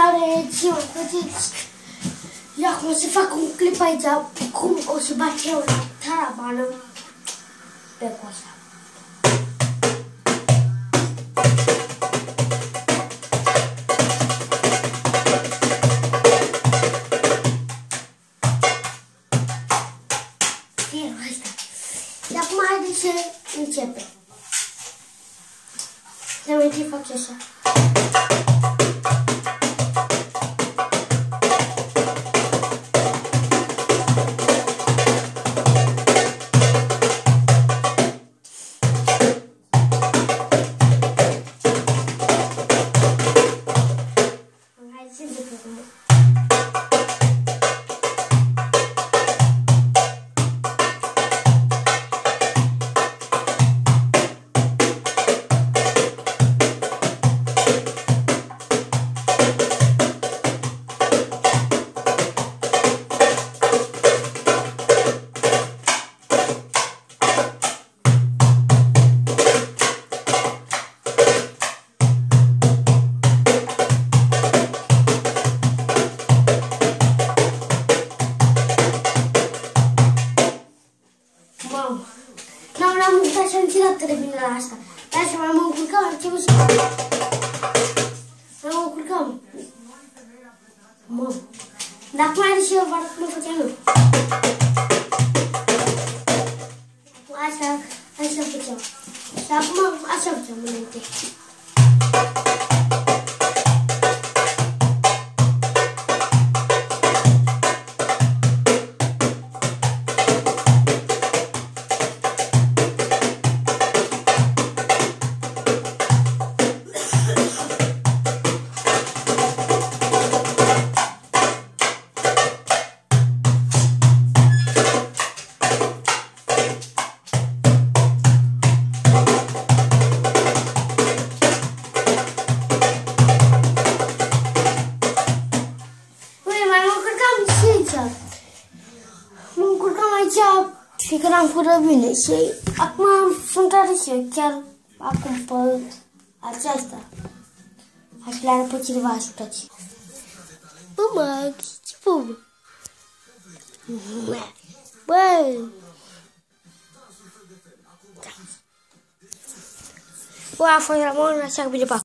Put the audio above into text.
Salutare, ce mă faceți? Eu acum o să fac un clip aici cum o să bat eu la tarabană pe coasa. Și acum haideți să începem. Să mai fac așa. 进不去宫 așa am atât de bine la asta. Dar să mai mă încurcam, am început să... Mă încurcam. Mă. Dar acum are și eu, vă arăt cum o făceam eu. Așa, așa făceam. Și acum așa făceam înainte. Aici și că n-am fură bine și acum sunt tare și eu chiar acum pe aceasta. Aș le pe cineva așteptați. Bă, mă, ce bă? Bă! Bă, a fost Ramon, așa că bine, pa.